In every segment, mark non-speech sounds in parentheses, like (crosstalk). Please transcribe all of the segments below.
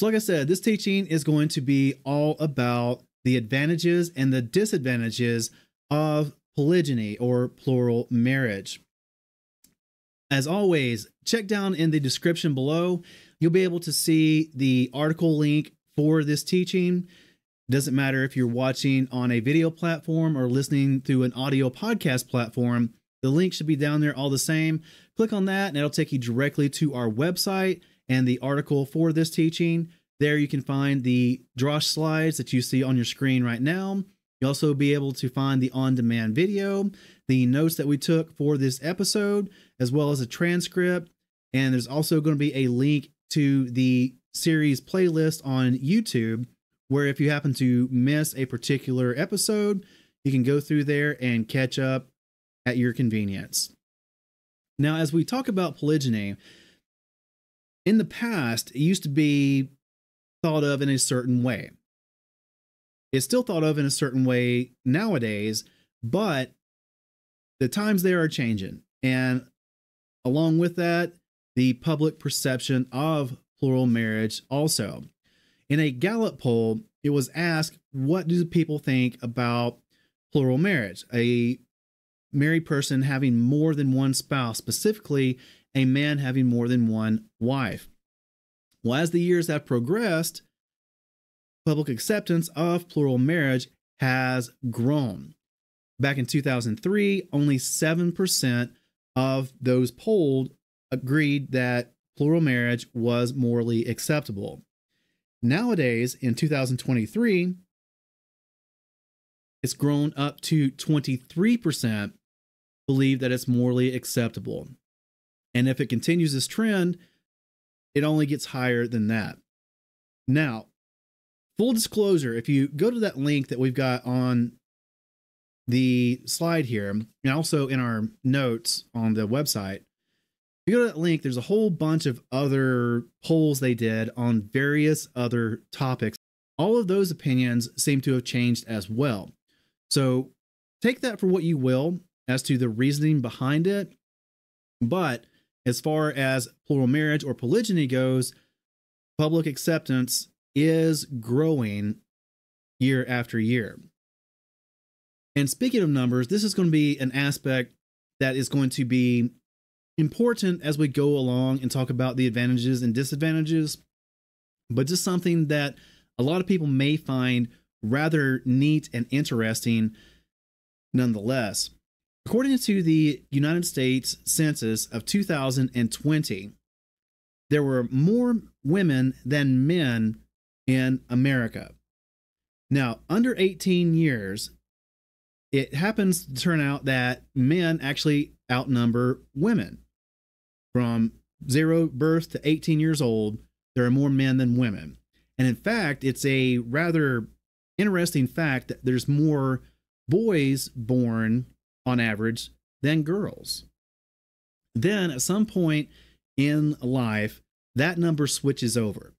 So, like I said, this teaching is going to be all about the advantages and the disadvantages of polygyny or plural marriage. As always, check down in the description below. You'll be able to see the article link for this teaching. Doesn't matter if you're watching on a video platform or listening through an audio podcast platform, the link should be down there all the same. Click on that and it'll take you directly to our website and the article for this teaching. There you can find the Drosh slides that you see on your screen right now. You'll also be able to find the on demand video, the notes that we took for this episode, as well as a transcript. And there's also going to be a link to the series playlist on YouTube, where if you happen to miss a particular episode, you can go through there and catch up at your convenience. Now, as we talk about polygyny, in the past, it used to be thought of in a certain way. It's still thought of in a certain way nowadays, but the times there are changing. And along with that, the public perception of plural marriage also. In a Gallup poll, it was asked, What do people think about plural marriage? A married person having more than one spouse, specifically a man having more than one wife. Well, as the years have progressed, public acceptance of plural marriage has grown. Back in 2003, only 7% of those polled agreed that plural marriage was morally acceptable. Nowadays, in 2023, it's grown up to 23% believe that it's morally acceptable. And if it continues this trend, it only gets higher than that. Now, full disclosure, if you go to that link that we've got on the slide here, and also in our notes on the website, if you go to that link, there's a whole bunch of other polls they did on various other topics. All of those opinions seem to have changed as well. So take that for what you will as to the reasoning behind it. But as far as plural marriage or polygyny goes, public acceptance is growing year after year. And speaking of numbers, this is going to be an aspect that is going to be important as we go along and talk about the advantages and disadvantages, but just something that a lot of people may find rather neat and interesting nonetheless. According to the United States Census of 2020, there were more women than men in America. Now, under 18 years, it happens to turn out that men actually outnumber women. From zero birth to 18 years old, there are more men than women. And in fact, it's a rather interesting fact that there's more boys born on average than girls. Then at some point in life, that number switches over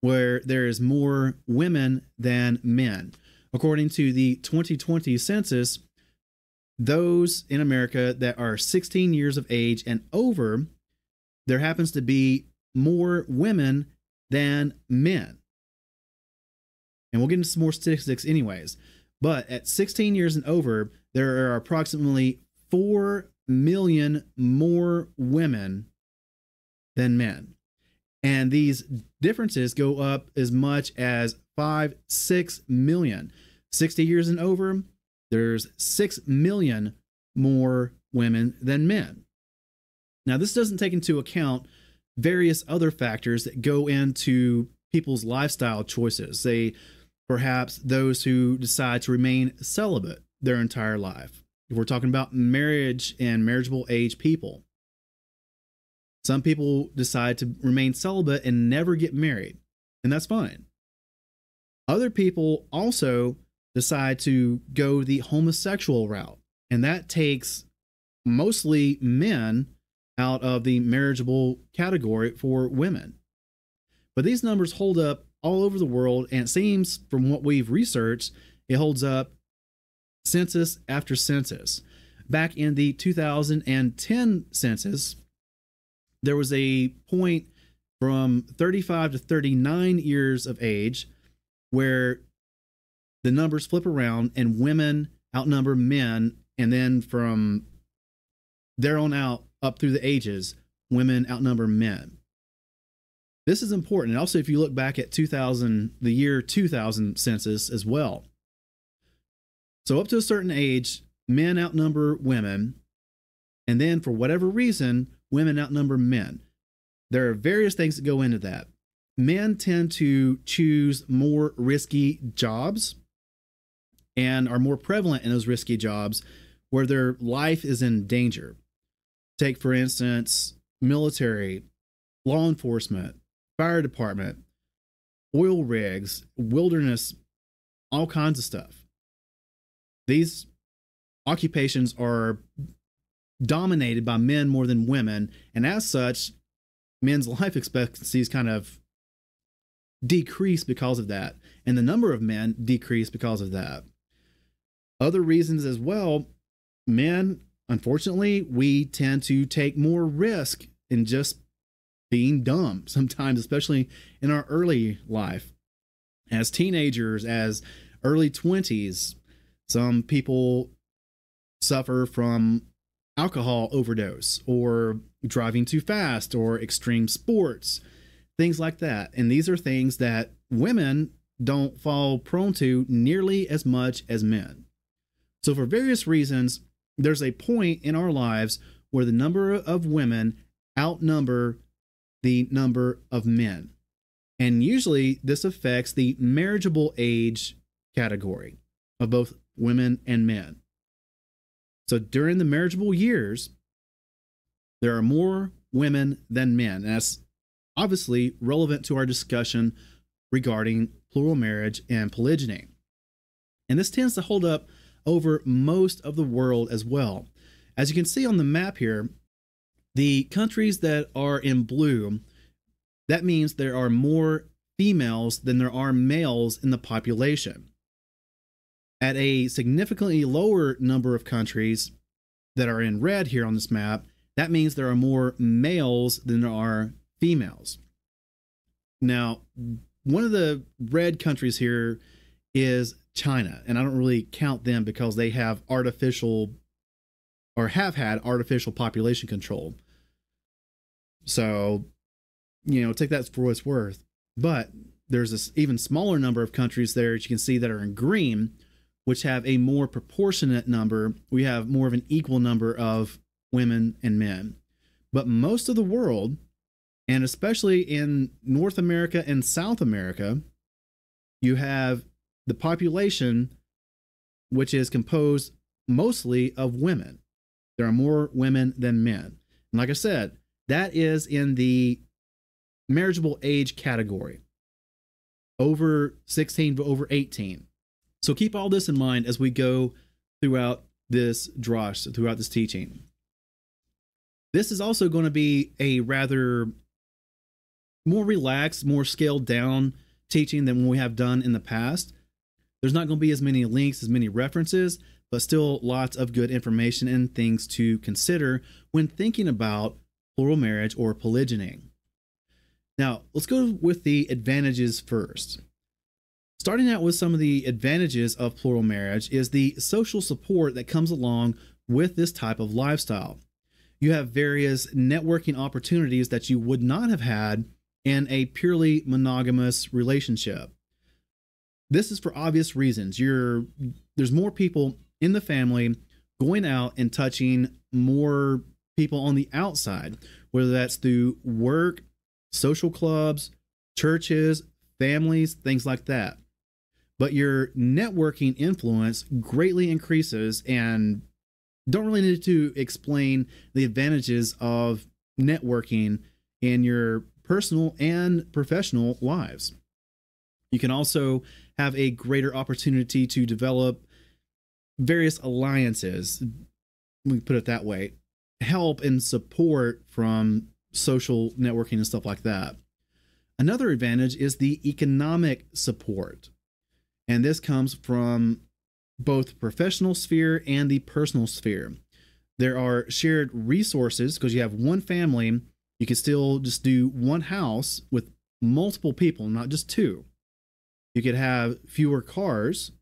where there is more women than men. According to the 2020 census, those in America that are 16 years of age and over, there happens to be more women than men. And we'll get into some more statistics, anyways. But at 16 years and over, there are approximately 4 million more women than men. And these differences go up as much as 5, 6 million. 60 years and over, there's 6 million more women than men. Now, this doesn't take into account various other factors that go into people's lifestyle choices. Say, perhaps those who decide to remain celibate their entire life. If we're talking about marriage and marriageable age people, some people decide to remain celibate and never get married, and that's fine. Other people also decide to go the homosexual route, and that takes mostly men out of the marriageable category for women. But these numbers hold up all over the world, and it seems from what we've researched, it holds up census after census. Back in the 2010 census, there was a point from 35 to 39 years of age, where the numbers flip around and women outnumber men. And then from there on out, up through the ages, women outnumber men. This is important. And also, if you look back at 2000, the year 2000 census as well. So, up to a certain age, men outnumber women. And then, for whatever reason, women outnumber men. There are various things that go into that. Men tend to choose more risky jobs and are more prevalent in those risky jobs where their life is in danger. Take, for instance, military, law enforcement, fire department, oil rigs, wilderness, all kinds of stuff. These occupations are dominated by men more than women, and as such, men's (laughs) life expectancies kind of decrease because of that, and the number of men decrease because of that. Other reasons as well, men, unfortunately, we tend to take more risk in just being dumb (laughs) sometimes, especially in our early life. As teenagers, as early 20s, some people suffer from alcohol overdose or driving too fast or extreme sports, things like that. And these are things that women don't fall prone to nearly as much as men. So, for various reasons, there's a point in our lives where the number of women outnumber the number of men. And usually, this affects the marriageable age category of both women and men. So during the marriageable years, there are more women than men. And that's obviously relevant to our discussion regarding plural marriage and polygyny. And this tends to hold up over most of the world as well. As you can see on the map here, the countries that are in blue, that means there are more females than there are males in the population at a significantly lower number of countries that are in red here on this map, that means there are more males than there are females. Now, one of the red countries here is China, and I don't really count them because they have artificial or have had artificial population control. So, you know, take that for what it's worth. But there's this even smaller number of countries there that you can see that are in green, which have a more proportionate number, we have more of an equal number of women and men. But most of the world, and especially in North America and South America, you have the population which is composed mostly of women. There are more women than men. And like I said, that is in the marriageable age category over 16 to over 18. So keep all this in mind as we go throughout this drosh, throughout this teaching. This is also going to be a rather more relaxed, more scaled down teaching than we have done in the past. There's not going to be as many links, as many references, but still lots of good information and things to consider when thinking about plural marriage or polygyny. Now, let's go with the advantages first. Starting out with some of the advantages of plural marriage is the social support that comes along with this type of lifestyle. You have various networking opportunities that you would not have had in a purely monogamous relationship. This is for obvious reasons. You're there's more people in the family going out and touching more people on the outside, whether that's through work, social clubs, churches, families, things like that. But your networking influence greatly increases and don't really need to explain the advantages of networking in your personal and professional lives. You can also have a greater opportunity to develop various alliances, we put it that way, help and support from social networking and stuff like that. Another advantage is the economic support. And this comes from both professional sphere and the personal sphere. There are shared resources because you have one family You can still just do one house with multiple people, not just two. You could have fewer cars,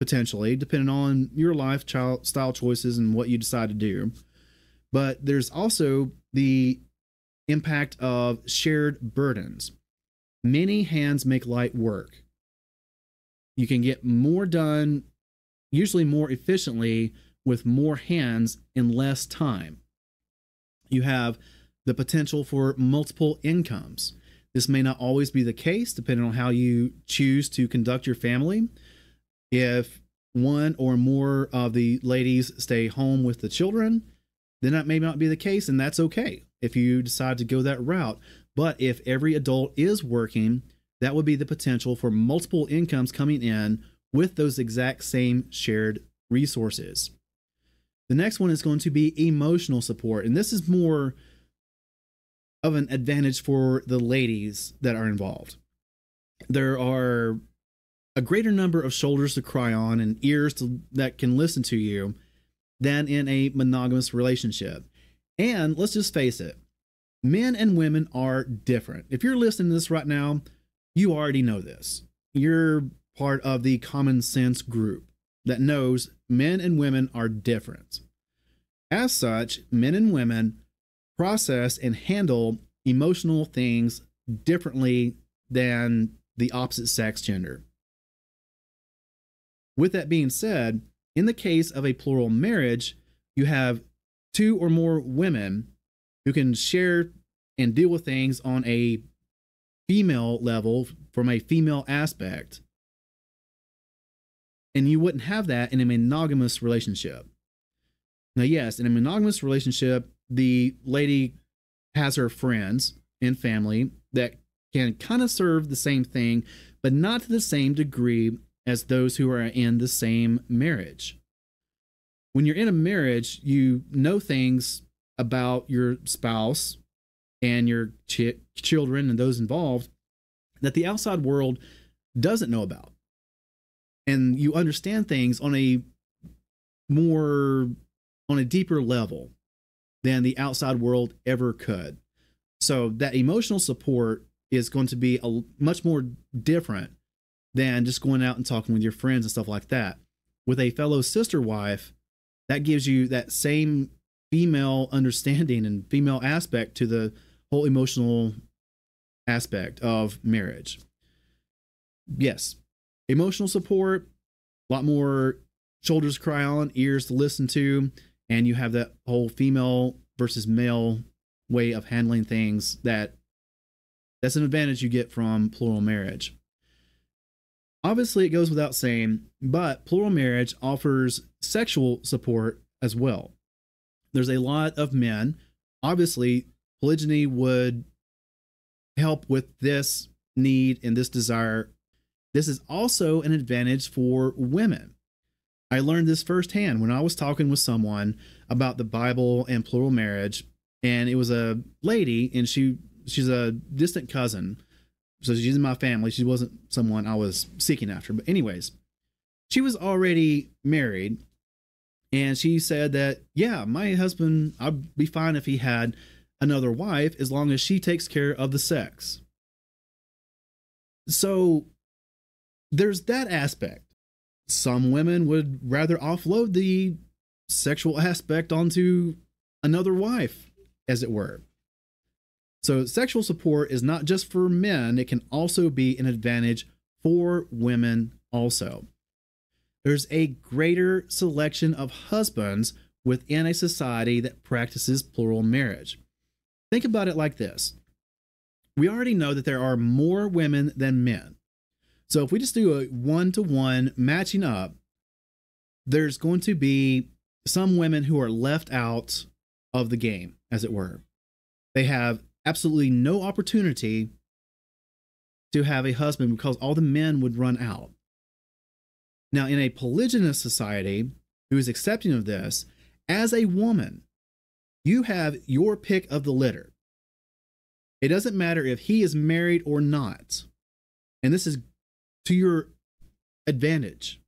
potentially, depending on your lifestyle choices and what you decide to do. But there's also the impact of shared burdens. Many hands make light work. You can get more done, usually more efficiently, with more hands in less time. You have the potential for multiple incomes. This may not always be the case, depending on how you choose to conduct your family. If one or more of the ladies stay home with the children, then that may not be the case, and that's okay if you decide to go that route. But if every adult is working, that would be the potential for multiple incomes coming in with those exact same shared resources. The next one is going to be emotional support, and this is more of an advantage for the ladies that are involved. There are a greater number of shoulders to cry on and ears to, that can listen to you than in a monogamous relationship. And let's just face it, men and women are different. If you're listening to this right now, you already know this. You're part of the common sense group that knows men and women are different. As such, men and women process and handle emotional things differently than the opposite sex gender. With that being said, in the case of a plural marriage, you have two or more women who can share and deal with things on a female level from a female aspect. And you wouldn't have that in a monogamous relationship. Now, yes, in a monogamous relationship, the lady has her friends and family that can kind of serve the same thing, but not to the same degree as those who are in the same marriage. When you're in a marriage, you know things about your spouse and your ch- children and those involved that the outside world doesn't know about. And you understand things on a more on a deeper level than the outside world ever could. So that emotional support is going to be a much more different than just going out and talking with your friends and stuff like that. With a fellow sister wife, that gives you that same female understanding and female aspect to the whole emotional aspect of marriage. Yes, emotional support, a lot more shoulders to cry on, ears to listen to, and you have that whole female versus male way of handling things that that's an advantage you get from plural marriage. Obviously, it goes without saying, but plural marriage offers sexual support as well. There's a lot of men. Obviously, polygyny would help with this need and this desire. This is also an advantage for women. I learned this firsthand when I was talking with someone about the Bible and plural marriage, and it was a lady, and she she's a distant cousin, so she's in my family. She wasn't someone I was seeking after, but anyways, she was already married, and she said that yeah, my husband, I'd be fine if he had another wife as long as she takes care of the sex. So there's that aspect. Some women would rather offload the sexual aspect onto another wife, as it were. So, sexual support is not just for men, it can also be an advantage for women, also. There's a greater selection of husbands within a society that practices plural marriage. Think about it like this we already know that there are more women than men. So, if we just do a one to one matching up, there's going to be some women who are left out of the game, as it were. They have absolutely no opportunity to have a husband because all the men would run out. Now, in a polygynous society who is accepting of this, as a woman, you have your pick of the litter. It doesn't matter if he is married or not. And this is to your advantage.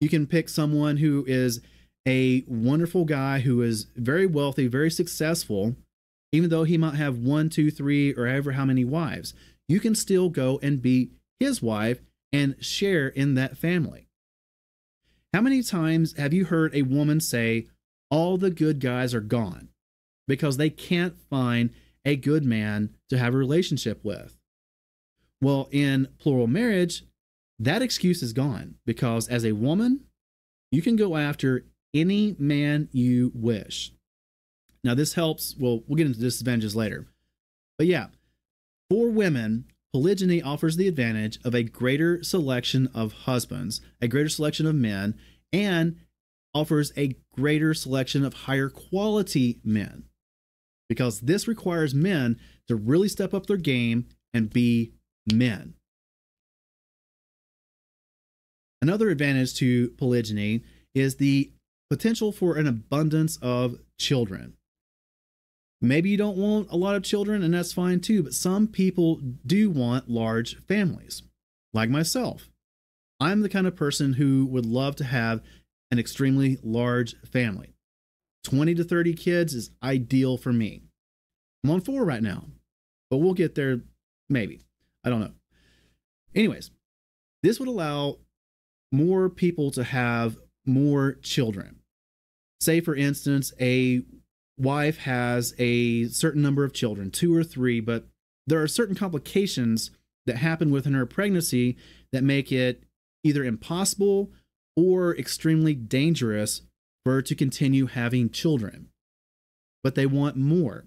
You can pick someone who is a wonderful guy who is very wealthy, very successful even though he might have one, two, three, or ever how many wives. You can still go and be his wife and share in that family. How many times have you heard a woman say, All the good guys are gone because they can't find a good man to have a relationship with? Well, in plural marriage, that excuse is gone because as a woman, you can go after any man you wish. Now, this helps. Well, we'll get into disadvantages later. But yeah, for women, polygyny offers the advantage of a greater selection of husbands, a greater selection of men, and offers a greater selection of higher quality men. Because this requires men to really step up their game and be men. Another advantage to polygyny is the potential for an abundance of children. Maybe you don't want a lot of children, and that's fine too, but some people do want large families, like myself. I'm the kind of person who would love to have an extremely large family. 20 to 30 kids is ideal for me. I'm on four right now, but we'll get there maybe. I don't know. Anyways, this would allow more people to have more children. Say, for instance, a wife has a certain number of children, two or three, but there are certain complications that happen within her pregnancy that make it either impossible or extremely dangerous for her to continue having children. But they want more.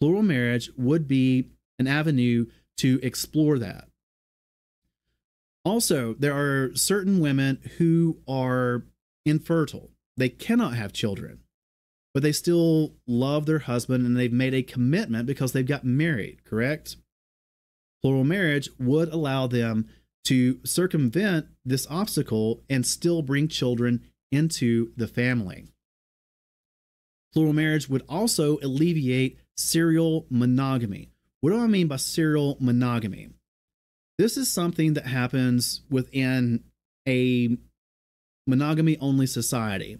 Plural marriage would be an avenue to explore that. Also, there are certain women who are infertile. They cannot have children, but they still love their husband and they've made a commitment because they've got married, correct? Plural marriage would allow them to circumvent this obstacle and still bring children into the family. Plural marriage would also alleviate serial monogamy. What do I mean by serial monogamy? This is something that happens within a monogamy only society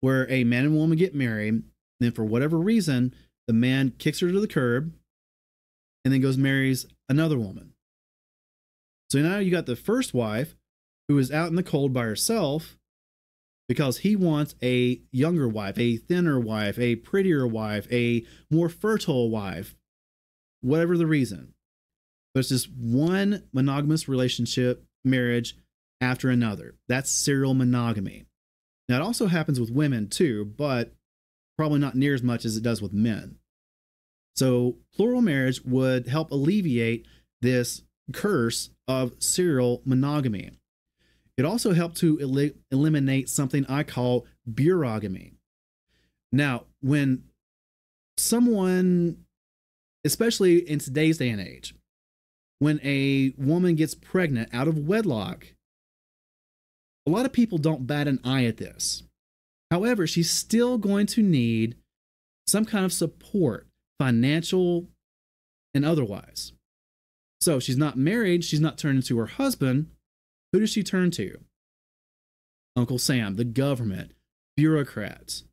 where a man and woman get married, then for whatever reason, the man kicks her to the curb and then goes marries another woman. So now you got the first wife who is out in the cold by herself because he wants a younger wife, a thinner wife, a prettier wife, a more fertile wife, whatever the reason. It's just one monogamous relationship, marriage after another. That's serial monogamy. Now, it also happens with women too, but probably not near as much as it does with men. So, plural marriage would help alleviate this curse of serial monogamy. It also helped to el- eliminate something I call burogamy. Now, when someone, especially in today's day and age, when a woman gets pregnant out of wedlock, a lot of people don't bat an eye at this. However, she's still going to need some kind of support, financial and otherwise. So she's not married, she's not turned to her husband. Who does she turn to? Uncle Sam, the government, bureaucrats.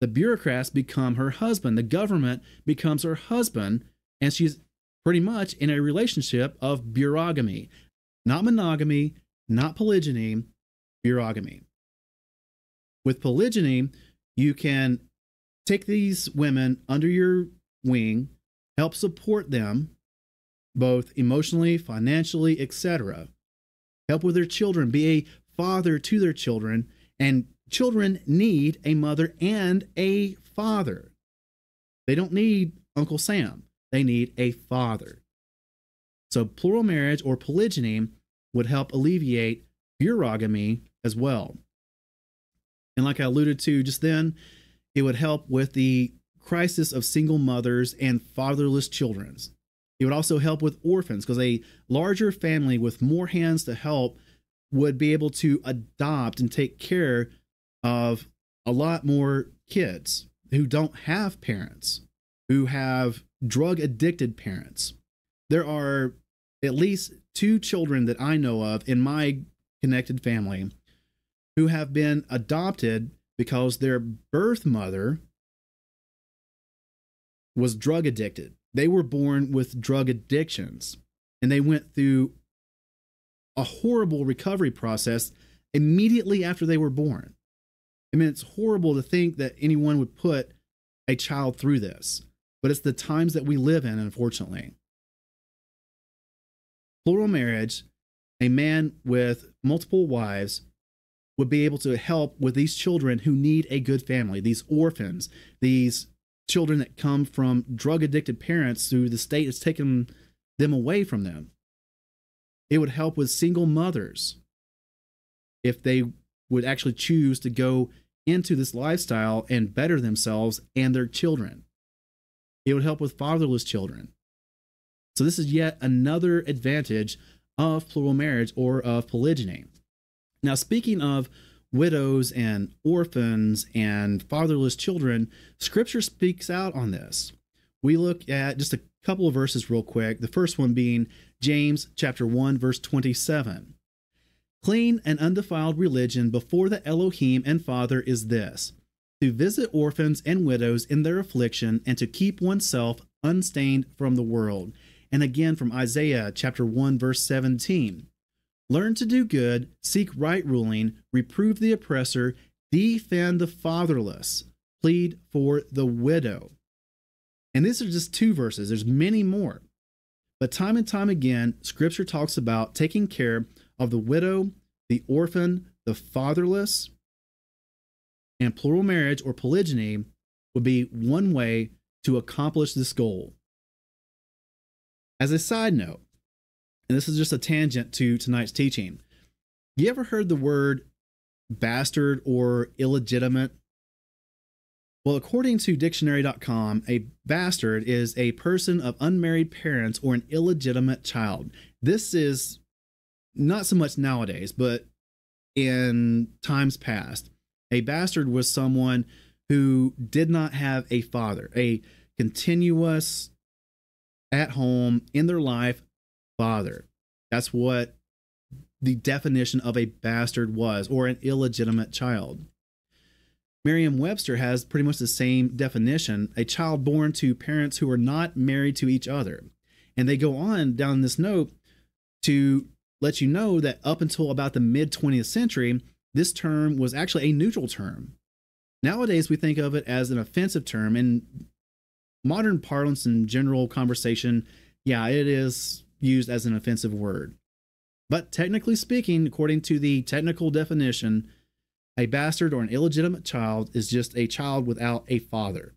The bureaucrats become her husband. The government becomes her husband, and she's pretty much in a relationship of burogamy, not monogamy, not polygyny, burogamy. With polygyny, you can take these women under your wing, help support them both emotionally, financially, etc. Help with their children, be a father to their children, and children need a mother and a father. They don't need Uncle Sam. They need a father. So, plural marriage or polygyny would help alleviate burogamy as well. And like I alluded to just then, it would help with the crisis of single mothers and fatherless children. It would also help with orphans because a larger family with more hands to help would be able to adopt and take care of a lot more kids who don't have parents, who have drug addicted parents. There are at least two children that I know of in my connected family who have been adopted because their birth mother was drug addicted. They were born with drug addictions and they went through a horrible recovery process immediately after they were born. I mean, it's horrible to think that anyone would put a child through this, but it's the times that we live in, unfortunately. Plural marriage, a man with multiple wives would be able to help with these children who need a good family, these orphans, these children that come from drug addicted parents who the state has taken them away from them. It would help with single mothers if they would actually choose to go into this lifestyle and better themselves and their children. It would help with fatherless children. So, this is yet another advantage of plural marriage or of polygyny. Now, speaking of widows and orphans and fatherless children, scripture speaks out on this. We look at just a couple of verses real quick. The first one being James chapter 1 verse 27. Clean and undefiled religion before the Elohim and Father is this to visit orphans and widows in their affliction and to keep oneself unstained from the world. And again from Isaiah chapter 1 verse 17. Learn to do good, seek right ruling, reprove the oppressor, defend the fatherless, plead for the widow. And these are just two verses, there's many more. But time and time again, scripture talks about taking care of the widow, the orphan, the fatherless, and plural marriage or polygyny would be one way to accomplish this goal. As a side note, and this is just a tangent to tonight's teaching, you ever heard the word bastard or illegitimate? Well, according to dictionary.com, a bastard is a person of unmarried parents or an illegitimate child. This is not so much nowadays, but in times past, a bastard was someone who did not have a father, a continuous, at home, in their life father. That's what the definition of a bastard was, or an illegitimate child. Merriam Webster has pretty much the same definition a child born to parents who are not married to each other. And they go on down this note to let you know that up until about the mid 20th century, this term was actually a neutral term. Nowadays, we think of it as an offensive term. In modern parlance and general conversation, yeah, it is used as an offensive word. But technically speaking, according to the technical definition, a bastard or an illegitimate child is just a child without a father.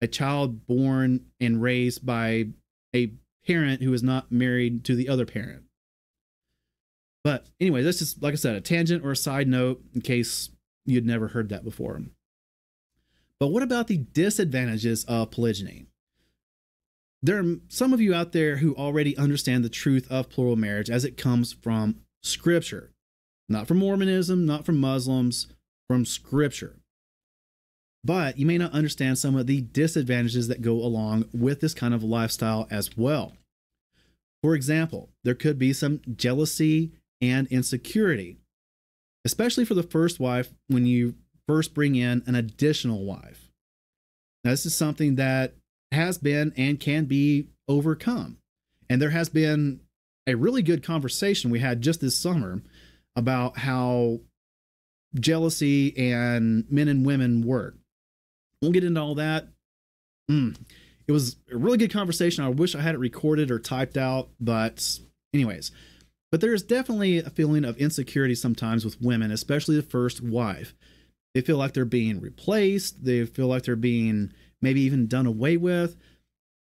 A child born and raised by a parent who is not married to the other parent. But anyway, this is, like I said, a tangent or a side note in case you'd never heard that before. But what about the disadvantages of polygyny? There are some of you out there who already understand the truth of plural marriage as it comes from Scripture, not from Mormonism, not from Muslims, from Scripture. But you may not understand some of the disadvantages that go along with this kind of lifestyle as well. For example, there could be some jealousy and insecurity, especially for the first wife when you first bring in an additional wife. Now, this is something that has been and can be overcome. And there has been a really good conversation we had just this summer about how jealousy and men and women work. Won't get into all that. Mm. It was a really good conversation. I wish I had it recorded or typed out, but anyways. But there is definitely a feeling of insecurity sometimes with women, especially the first wife. They feel like they're being replaced. They feel like they're being maybe even done away with.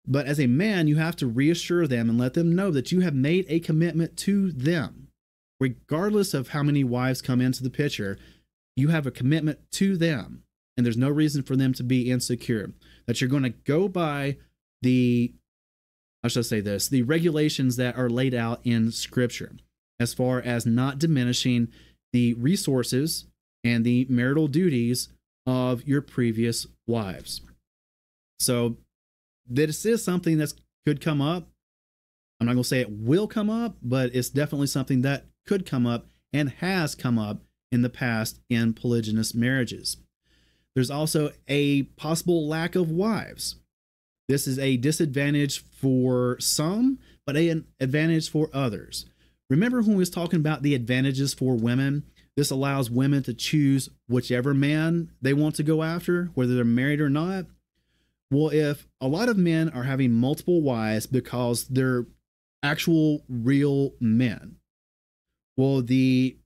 But as a man, you have to reassure them and let them know that you have made a commitment to them. Regardless of how many wives come into the picture, you have a commitment to them and there's no reason for them to be insecure. That you're going to go by the, I should I say this, the regulations that are laid out in Scripture as far as not diminishing the resources and the marital duties of your previous wives. So, this is something that could come up. I'm not going to say it will come up, but it's definitely something that could come up and has come up in the past in polygynous marriages. there's also a possible lack of wives. This is a disadvantage for some, but an advantage for others. Remember when we was talking about the advantages for women? This allows women to choose whichever man they want to go after, whether they're married or not. Well, if a lot of men are having multiple wives because they're actual real men, well, the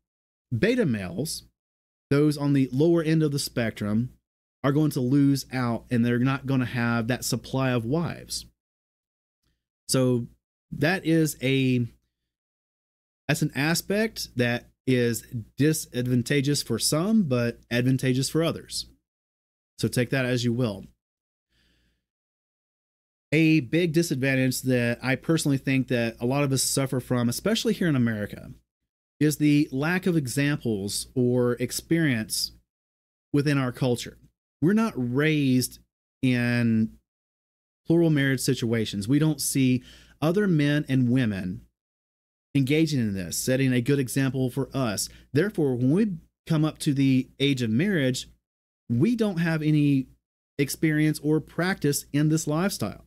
beta males, those on the lower end of the spectrum, are going to lose out and they're not going to have that supply of wives. So that is a that's an aspect that is disadvantageous for some but advantageous for others. So take that as you will. A big disadvantage that I personally think that a lot of us suffer from, especially here in America, is the lack of examples or experience within our culture. We're not raised in plural marriage situations. We don't see other men and women engaging in this, setting a good example for us. Therefore, when we come up to the age of marriage, we don't have any experience or practice in this lifestyle.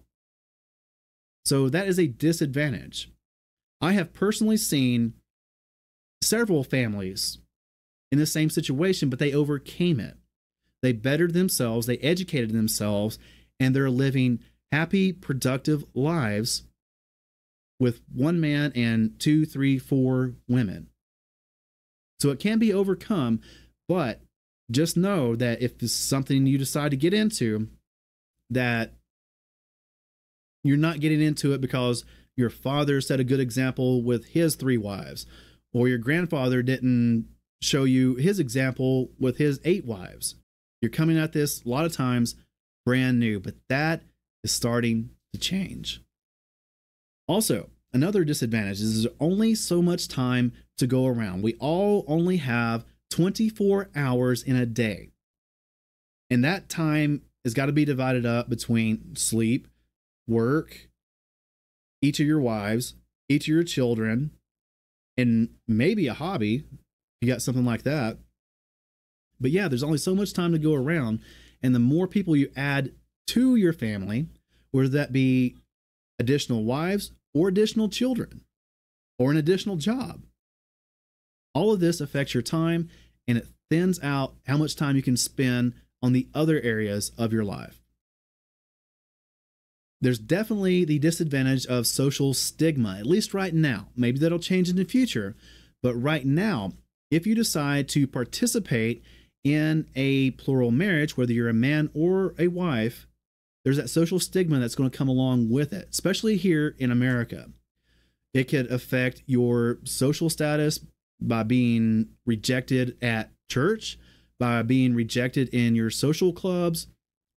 So that is a disadvantage. I have personally seen several families in the same situation, but they overcame it. They bettered themselves, they educated themselves, and they're living happy, productive lives with one man and two, three, four women. So it can be overcome, but just know that if it's something you decide to get into, that you're not getting into it because your father set a good example with his three wives, or your grandfather didn't show you his example with his eight wives. You're coming at this a lot of times brand new, but that is starting to change. Also, another disadvantage is there's only so much time to go around. We all only have 24 hours in a day. And that time has got to be divided up between sleep, work, each of your wives, each of your children, and maybe a hobby. You got something like that. But yeah, there's only so much time to go around. And the more people you add to your family, whether that be additional wives or additional children or an additional job, all of this affects your time and it thins out how much time you can spend on the other areas of your life. There's definitely the disadvantage of social stigma, at least right now. Maybe that'll change in the future, but right now, if you decide to participate in a plural marriage, whether you're a man or a wife, there's that social stigma that's going to come along with it, especially here in America. It could affect your social status by being rejected at church, by being rejected in your social clubs,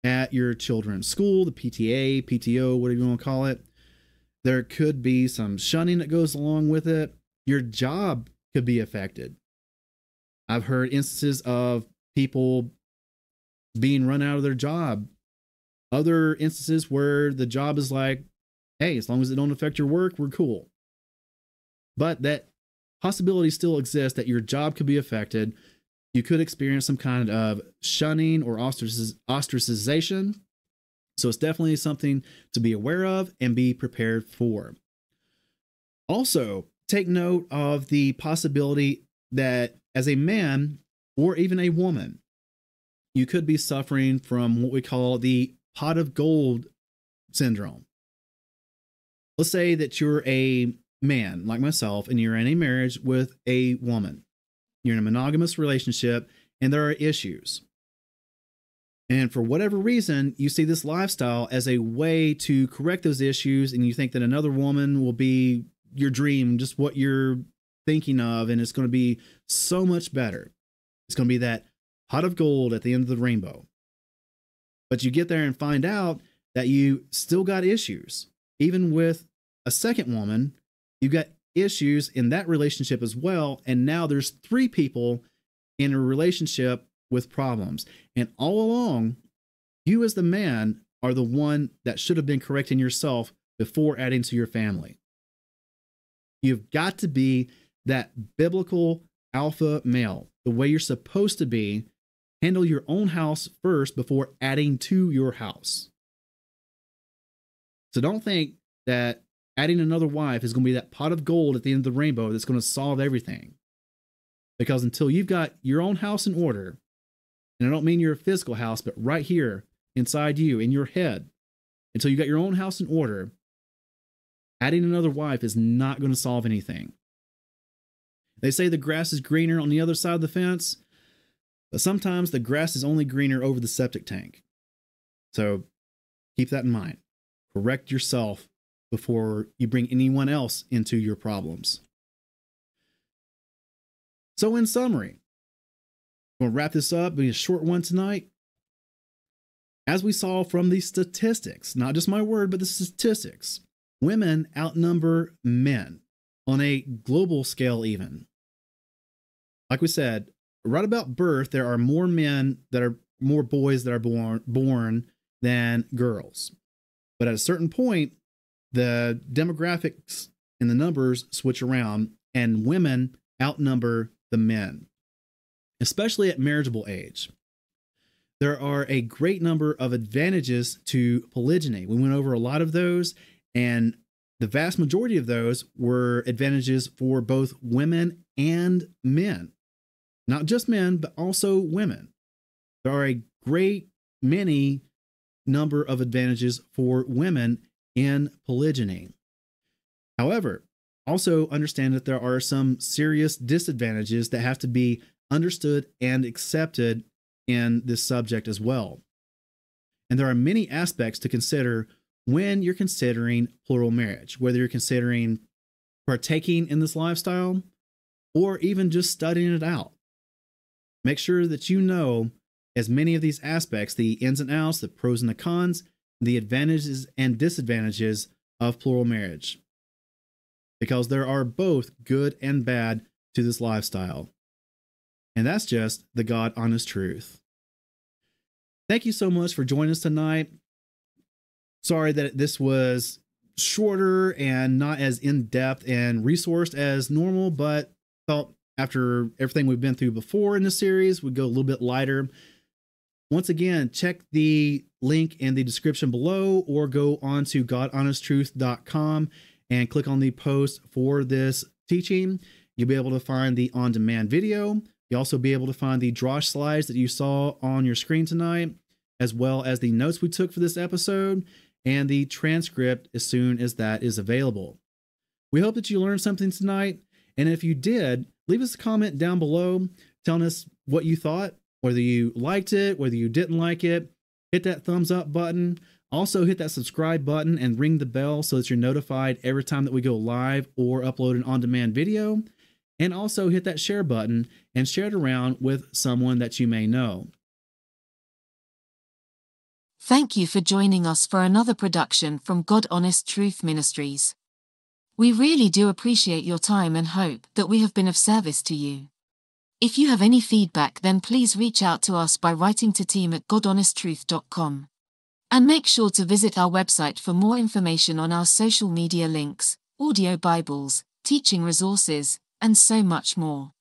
at your children's school, the PTA, PTO, whatever you want to call it. There could be some shunning that goes along with it. Your job could be affected. I've heard instances of people being run out of their job. Other instances where the job is like, hey, as long as it don't affect your work, we're cool. But that possibility still exists that your job could be affected. You could experience some kind of shunning or ostracization. So it's definitely something to be aware of and be prepared for. Also, take note of the possibility that as a man, or even a woman, you could be suffering from what we call the pot of gold syndrome. Let's say that you're a man like myself and you're in a marriage with a woman. You're in a monogamous relationship and there are issues. And for whatever reason, you see this lifestyle as a way to correct those issues, and you think that another woman will be your dream, just what you're thinking of, and it's going to be so much better. It's going to be that pot of gold at the end of the rainbow. But you get there and find out that you still got issues. Even with a second woman, you've got issues in that relationship as well. And now there's three people in a relationship with problems. And all along, you as the man are the one that should have been correcting yourself before adding to your family. You've got to be that biblical alpha male the way you're supposed to be Handle your own house first before adding to your house. So don't think that adding another wife is going to be that pot of gold at the end of the rainbow that's going to solve everything. Because until you've got your own house in order, and I don't mean your physical house, but right here inside you, in your head, until you've got your own house in order, adding another wife is not going to solve anything. They say the grass is greener on the other side of the fence, but sometimes the grass is only greener over the septic tank. So keep that in mind. Correct yourself before you bring anyone else into your problems. So, in summary, I'm going to wrap this up, be a short one tonight. As we saw from the statistics, not just my word, but the statistics, women outnumber men on a global scale, even. Like we said, right about birth, there are more men that are more boys that are born, born than girls. But at a certain point, the demographics and the numbers switch around, and women outnumber the men, especially at marriageable age. There are a great number of advantages to polygyny. We went over a lot of those, and the vast majority of those were advantages for both women and men. Not just men, but also women. There are a great many number of advantages for women in polygyny. However, also understand that there are some serious disadvantages that have to be understood and accepted in this subject as well. And there are many aspects to consider when you're considering plural marriage, whether you're considering partaking in this lifestyle or even just studying it out. Make sure that you know as many of these aspects the ins and outs, the pros and the cons, the advantages and disadvantages of plural marriage. Because there are both good and bad to this lifestyle. And that's just the God honest truth. Thank you so much for joining us tonight. Sorry that this was shorter and not as in depth and resourced as normal, but felt after everything we've been through before in the series, we'd go a little bit lighter once again, check the link in the description below or go on to godhonesttruth.com and click on the post for this teaching. You'll be able to find the on demand video. You'll also be able to find the Drosh slides that you saw on your screen tonight, as well as the notes we took for this episode and the transcript as soon as that is available. We hope that you learned something tonight. And if you did, leave us a comment down below telling us what you thought whether you liked it, whether you didn't like it, hit that thumbs up button. Also, hit that subscribe button and ring the bell so that you're notified every time that we go live or upload an on demand video. And also hit that share button and share it around with someone that you may know. Thank you for joining us for another production from God Honest Truth Ministries. We really do appreciate your time and hope that we have been of service to you. If you have any feedback, then please reach out to us by writing to team at godhonesttruth.com. And make sure to visit our website for more information on our social media links, audio Bibles, teaching resources, and so much more.